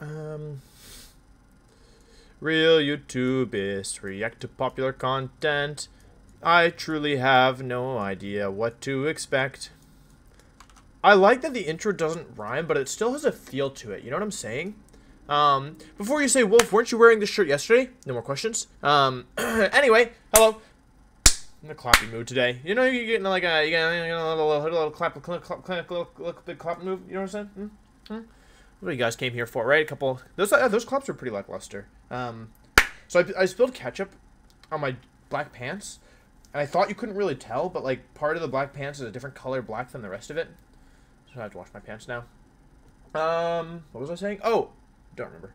Um, real YouTubists react to popular content. I truly have no idea what to expect. I like that the intro doesn't rhyme, but it still has a feel to it. You know what I'm saying? Um, before you say, Wolf, weren't you wearing this shirt yesterday? No more questions. Um, anyway, hello. In a clappy mood today. You know, you're getting like a, you get a little, little, little clap, clap, clap, clap, little, little big clap move. You know what I'm saying? Hmm? Hmm? What you guys came here for, right? A couple. Those uh, those clubs are pretty lackluster. Um, so I, I spilled ketchup on my black pants, and I thought you couldn't really tell, but like part of the black pants is a different color black than the rest of it. So I have to wash my pants now. Um, what was I saying? Oh, don't remember.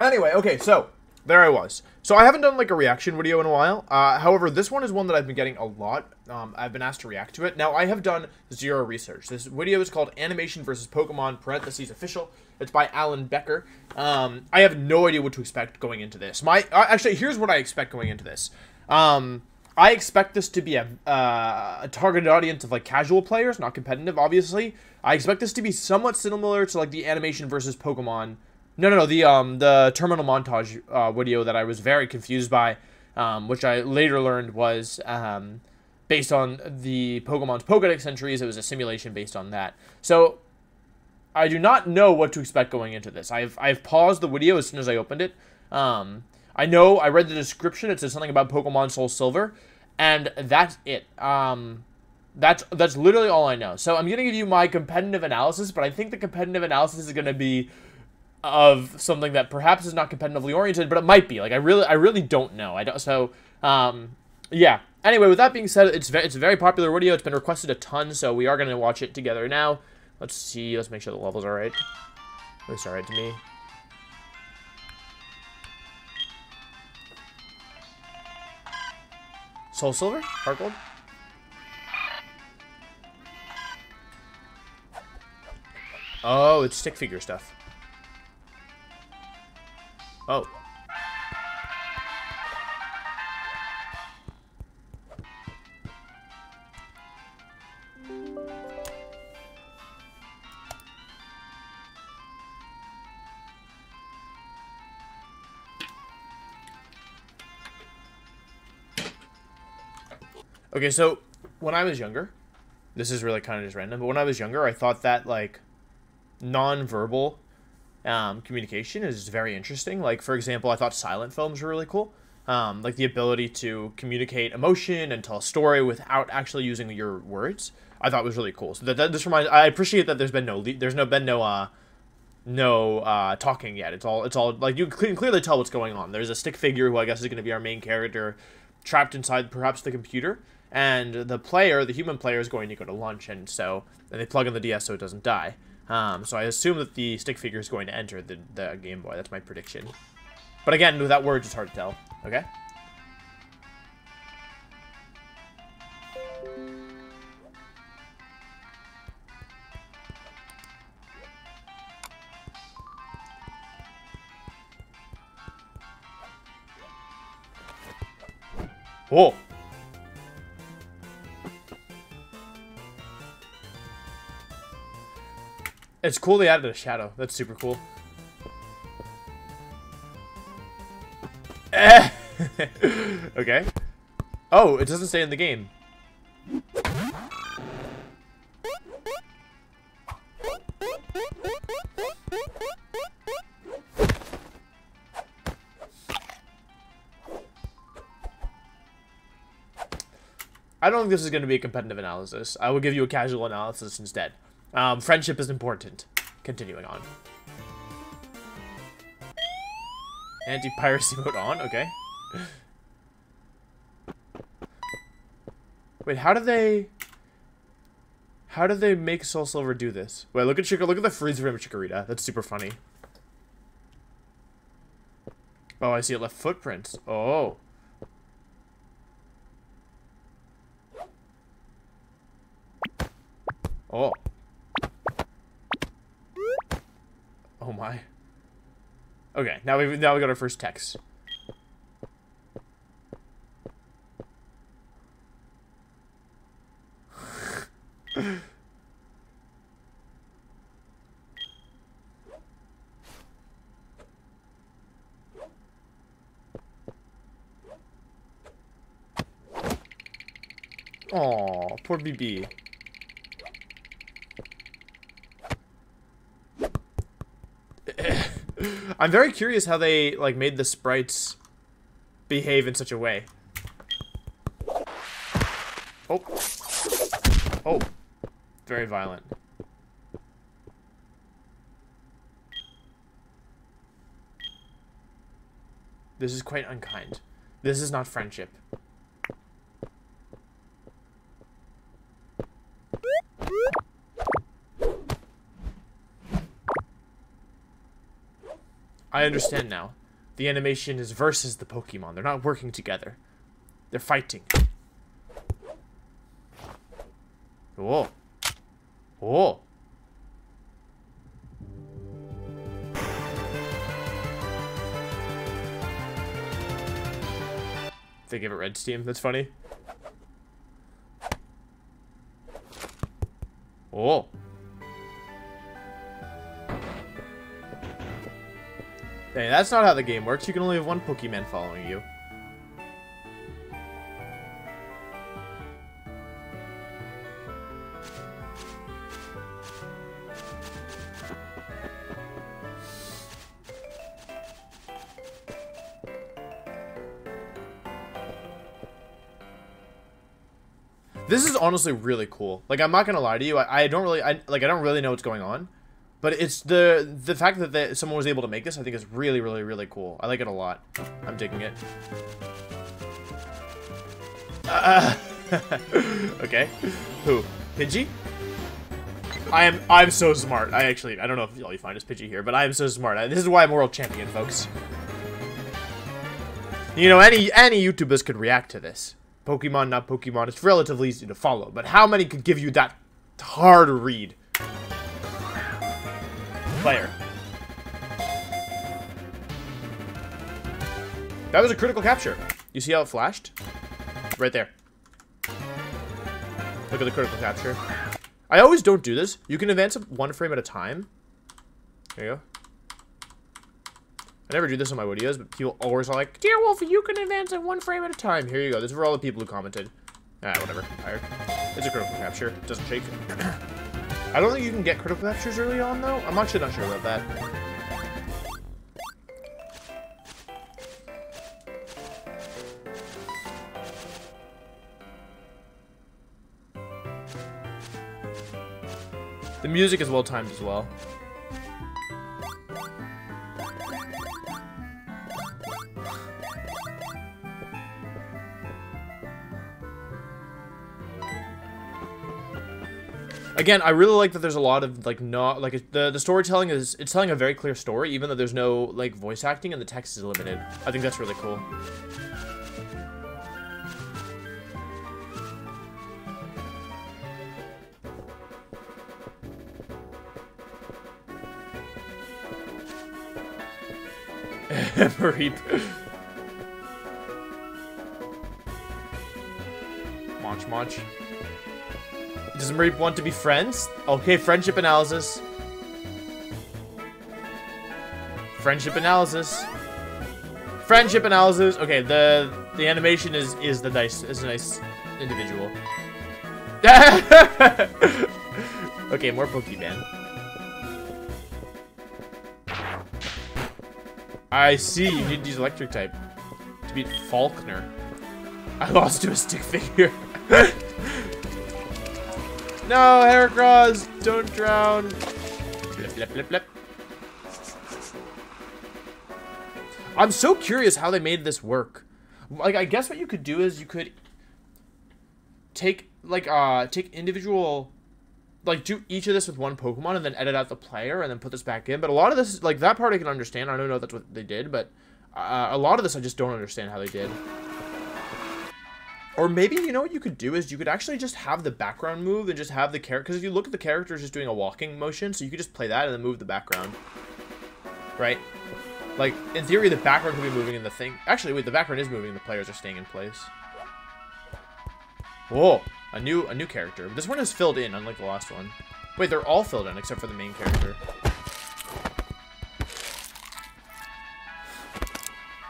Anyway, okay, so there I was. So I haven't done like a reaction video in a while. Uh, however, this one is one that I've been getting a lot. Um, I've been asked to react to it. Now I have done zero research. This video is called Animation versus Pokemon parentheses official. It's by Alan Becker. Um, I have no idea what to expect going into this. My uh, actually, here's what I expect going into this. Um, I expect this to be a, uh, a targeted audience of like casual players, not competitive, obviously. I expect this to be somewhat similar to like the animation versus Pokemon. No, no, no, the um the TerminalMontage uh, video that I was very confused by, um, which I later learned was um, based on the Pokemon's Pokedex entries. It was a simulation based on that. So I do not know what to expect going into this. I've I've paused the video as soon as I opened it. Um, I know I read the description. It says something about Pokemon Soul Silver, and that's it. Um, that's that's literally all I know. So I'm gonna give you my competitive analysis, but I think the competitive analysis is gonna be of something that perhaps is not competitively oriented, but it might be. Like I really, I really don't know. I don't. So, um, yeah. Anyway, with that being said, it's ve it's a very popular video. It's been requested a ton, so we are gonna watch it together now. Let's see. Let's make sure the levels are right. Looks alright to me. Soul Silver? Heart Gold? Oh, it's stick figure stuff. Oh. Okay, so when I was younger, this is really kind of just random, but when I was younger, I thought that like non-verbal um, communication is very interesting. Like for example, I thought silent films were really cool. Um, like the ability to communicate emotion and tell a story without actually using your words, I thought was really cool. So that, that this reminds, I appreciate that there's been no, there's no been no, uh, no uh, talking yet. It's all, it's all like you can clearly tell what's going on. There's a stick figure who I guess is going to be our main character, trapped inside perhaps the computer, and the player, the human player, is going to go to lunch, and so and they plug in the DS so it doesn't die. Um, so I assume that the stick figure is going to enter the, the Game Boy. That's my prediction. But again, without words, it's hard to tell. Okay. Whoa. It's cool they added a shadow. That's super cool. Eh. okay. Oh, it doesn't stay in the game. I don't think this is going to be a competitive analysis. I will give you a casual analysis instead. Um, friendship is important. Continuing on. Anti-piracy mode on, okay. Wait, how do they... How do they make Soul Silver do this? Wait, look at Chica, look at the freeze of Chikorita. That's super funny. Oh, I see it left footprints. Oh. Oh. Oh my. Okay, now we now we got our first text. Oh, poor BB. I'm very curious how they like made the sprites behave in such a way. Oh. Oh. Very violent. This is quite unkind. This is not friendship. I understand now. The animation is versus the Pokemon. They're not working together. They're fighting. Whoa. Whoa. They give it red steam. That's funny. Oh. Hey, that's not how the game works. You can only have one Pokemon following you. This is honestly really cool. Like, I'm not gonna lie to you. I, I don't really, I like, I don't really know what's going on. But it's the the fact that the, someone was able to make this, I think is really, really, really cool. I like it a lot. I'm digging it. Uh, okay. Who? Pidgey? I am I'm so smart. I actually I don't know if all you find is Pidgey here, but I am so smart. I, this is why I'm world champion, folks. You know, any any YouTubers could react to this. Pokemon, not Pokemon. It's relatively easy to follow, but how many could give you that hard read? Player. That was a critical capture. You see how it flashed? Right there. Look at the critical capture. I always don't do this. You can advance one frame at a time. There you go. I never do this on my videos, but people always are like, Dear Wolf, you can advance at one frame at a time. Here you go. This is for all the people who commented. Ah, whatever. Tired. It's a critical capture. It doesn't shake. I don't think you can get critical captures early on, though. I'm actually not sure about that. The music is well timed as well. Again, I really like that there's a lot of like not like the the storytelling is it's telling a very clear story, even though there's no like voice acting and the text is limited. I think that's really cool. Reap. Munch, munch. Does Mareep want to be friends? Okay, friendship analysis. Friendship analysis. Friendship analysis. Okay, the the animation is is the nice is a nice individual. okay, more Pokemon. I see, you need to use electric type to beat Falkner. I lost to a stick figure. No, Heracross, don't drown. Blip, blip, blip. I'm so curious how they made this work. Like, I guess what you could do is you could take, like, uh, take individual, like, do each of this with one Pokemon and then edit out the player and then put this back in. But a lot of this, like, that part I can understand. I don't know if that's what they did, but uh, a lot of this I just don't understand how they did. Or maybe, you know what you could do is you could actually just have the background move and just have the character, because if you look at the characters just doing a walking motion, so you could just play that and then move the background. Right? Like, in theory, the background could be moving and the thing... Actually, wait, the background is moving the players are staying in place. Whoa! A new, a new character. This one is filled in, unlike the last one. Wait, they're all filled in, except for the main character.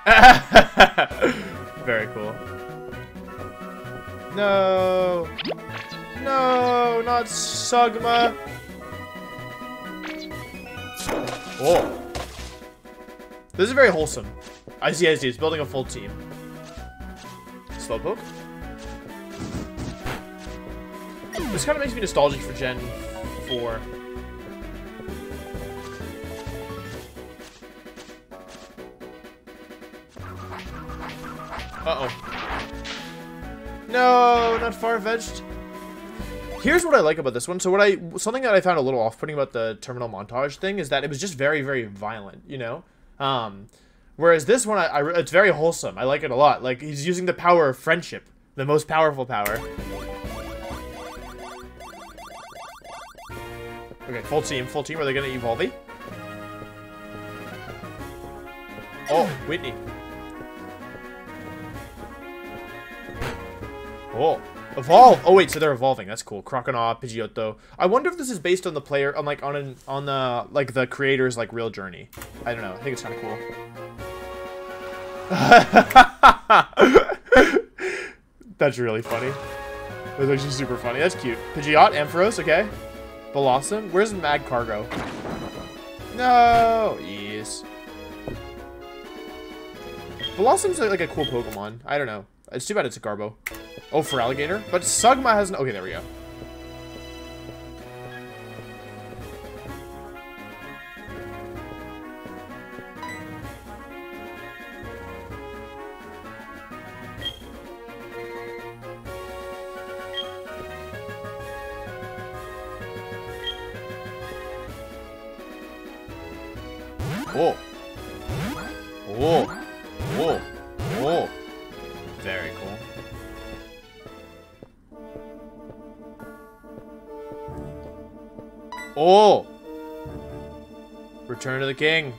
Very cool. No. No, not Slugma. Oh. This is very wholesome. I see, I see. It's building a full team. Slowpoke? This kind of makes me nostalgic for Gen 4. Uh-oh. No, not Farfetch'd. Here's what I like about this one. So what I something that I found a little off-putting about the TerminalMontage thing is that it was just very, very violent, you know? Um, whereas this one, I, I, it's very wholesome. I like it a lot. Like, he's using the power of friendship. The most powerful power. Okay, full team, full team. Are they going to evolve? Oh, Whitney. Oh, evolve! Oh wait, so they're evolving. That's cool. Croconaw, Pidgeotto. I wonder if this is based on the player, on like on an on the like the creator's like real journey. I don't know. I think it's kind of cool. That's really funny. That's actually super funny. That's cute. Pidgeot, Ampharos, okay. Blossom. Where's Magcargo? No! Yes. Blossom's like a cool Pokemon. I don't know. It's too bad it's a Garbo. Oh, Feraligatr? But Slugma has no- Okay, there we go. Oh. Oh. Oh! Return to the king.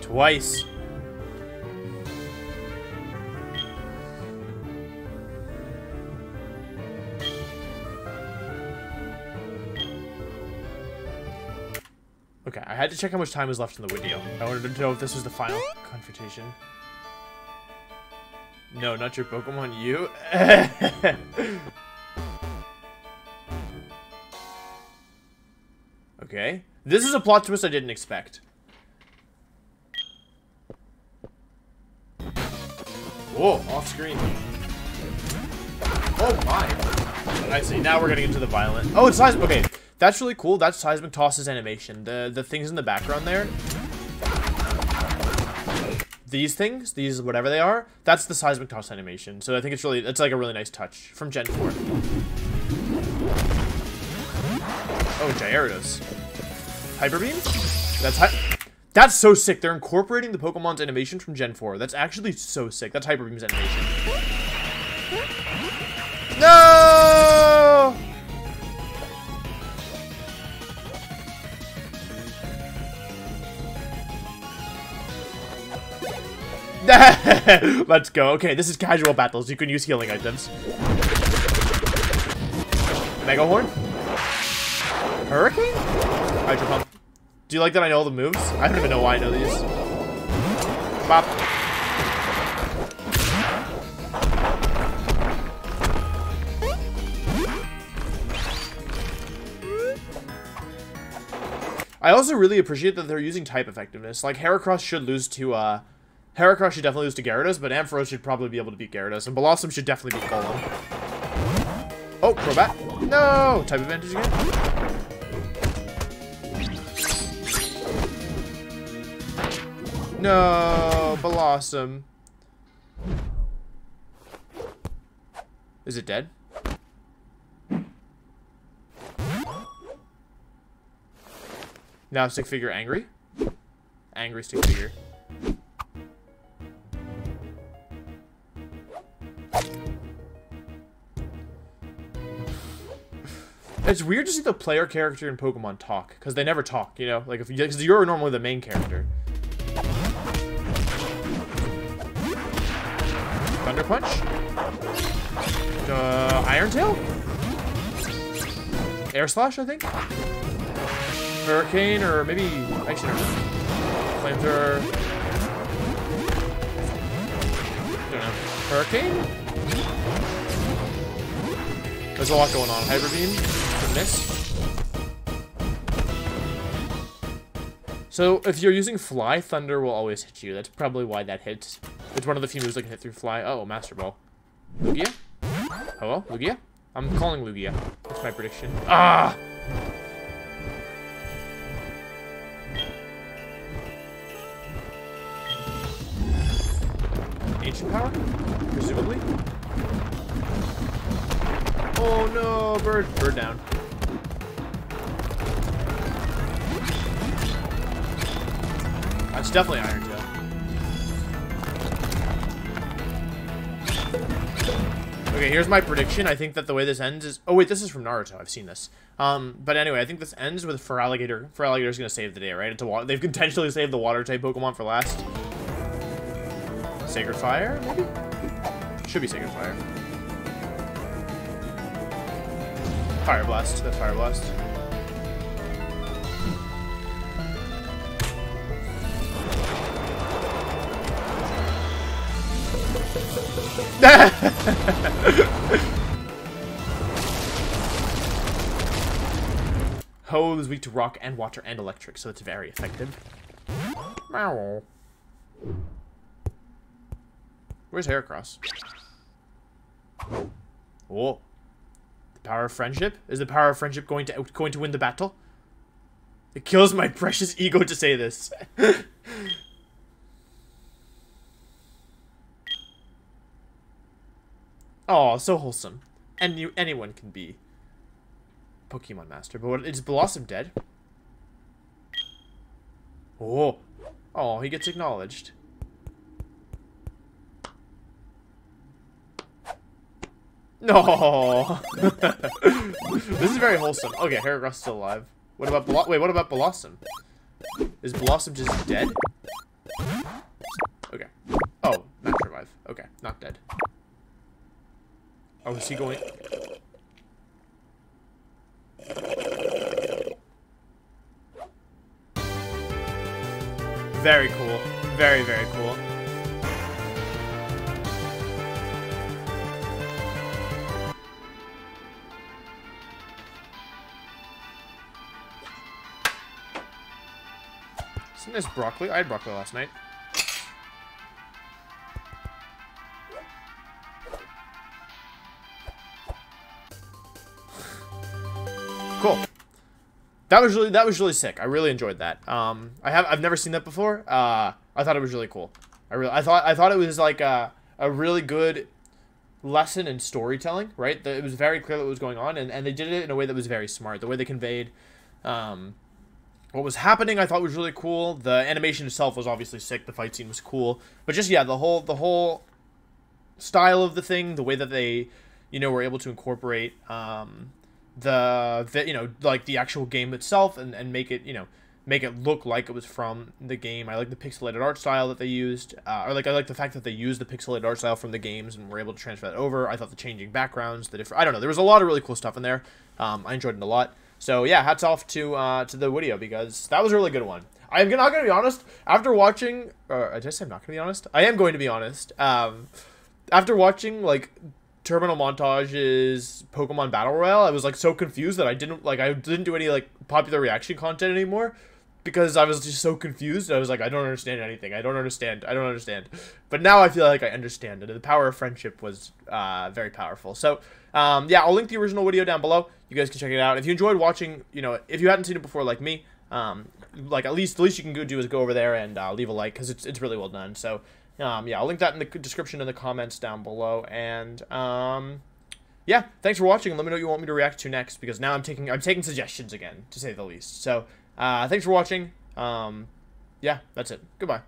Twice. Had to check how much time was left in the video. I wanted to know if this was the final confrontation. No, not your Pokemon, you. okay. This is a plot twist I didn't expect. Whoa, off screen. Oh my. I see, now we're getting into the violent. Oh, it's size. Okay, that's really cool. That's Seismic Toss's animation. The the things in the background there. These things, these whatever they are, that's the Seismic Toss animation. So I think it's really, it's like a really nice touch from Gen 4. Oh, Gyarados. Hyper Beam? That's That's so sick. They're incorporating the Pokemon's animation from Gen 4. That's actually so sick. That's Hyper Beam's animation. Let's go. Okay, this is casual battles. You can use healing items. Megahorn? Hurricane? Hydro Pump. Do you like that I know all the moves? I don't even know why I know these. Bop. I also really appreciate that they're using type effectiveness. Like, Heracross should lose to, uh, Heracross should definitely lose to Gyarados, but Ampharos should probably be able to beat Gyarados, and Blossom should definitely beat Golem. Oh, Crobat. No! Type advantage again? No, Blossom. Is it dead? Now stick figure angry? Angry stick figure. It's weird to see the player character in Pokemon talk, because they never talk, you know? Like, if you, you're normally the main character. Thunder Punch? Uh, Iron Tail? Air Slash, I think? Hurricane, or maybe... Actually, no. Flamethrower. don't know. Hurricane? There's a lot going on. Hyper Beam. Miss. So, if you're using Fly, Thunder will always hit you. That's probably why that hits. It's one of the few moves that can hit through Fly. Oh, Master Ball. Lugia? Hello? Lugia? I'm calling Lugia. That's my prediction. Ah! Ancient power? Presumably? Oh no, bird. Bird down. That's definitely Iron Tail. Okay, here's my prediction. I think that the way this ends is... Oh, wait, this is from Naruto. I've seen this. Um, but anyway, I think this ends with Feraligatr. Feraligatr's going to save the day, right? It's a They've intentionally saved the Water-type Pokemon for last. Sacred Fire, maybe? Should be Sacred Fire. Fire Blast. That's Fire Blast. Ho is weak to rock and water and electric, so it's very effective. Meow. Where's Heracross? Oh. Power of friendship? Is the power of friendship going to going to win the battle? It kills my precious ego to say this. Oh, so wholesome. And you, anyone can be Pokemon Master. But what, is Blossom dead? Oh. Oh, he gets acknowledged. No. this is very wholesome. Okay, Heracross still alive. What about Blo wait? What about Blossom? Is Blossom just dead? Okay. Oh, not survive. Okay, not dead. Oh, is he going? Very cool. Very, very cool. Isn't this broccoli? I had broccoli last night. Cool. That was really that was really sick. I really enjoyed that. Um, I have I've never seen that before. Uh, I thought it was really cool. I really I thought I thought it was like a a really good lesson in storytelling. Right, it was very clear what was going on, and and they did it in a way that was very smart. The way they conveyed. Um, what was happening I thought was really cool. The animation itself was obviously sick. The fight scene was cool, but just yeah, the whole the whole style of the thing, the way that they, you know, were able to incorporate um, the, the you know like the actual game itself and, and make it you know make it look like it was from the game. I like the pixelated art style that they used, uh, or like I like the fact that they used the pixelated art style from the games and were able to transfer that over. I thought the changing backgrounds, the different I don't know, there was a lot of really cool stuff in there. Um, I enjoyed it a lot. So yeah, hats off to uh, to the video because that was a really good one. I'm not gonna be honest. After watching, or I just I'm not gonna be honest. I am going to be honest. Um, after watching like TerminalMontage's Pokemon Battle Royale, I was like so confused that I didn't like I didn't do any like popular reaction content anymore because I was just so confused. I was like, I don't understand anything. I don't understand. I don't understand. But now I feel like I understand And The power of friendship was uh, very powerful. So um, yeah, I'll link the original video down below. You guys can check it out. If you enjoyed watching, you know, if you hadn't seen it before like me, um, like at least the least you can go do is go over there and uh, leave a like because it's it's really well done. So um, yeah, I'll link that in the description in the comments down below. And um, yeah, thanks for watching. Let me know what you want me to react to next because now I'm taking I'm taking suggestions again, to say the least. So uh, thanks for watching. Um, yeah, that's it. Goodbye.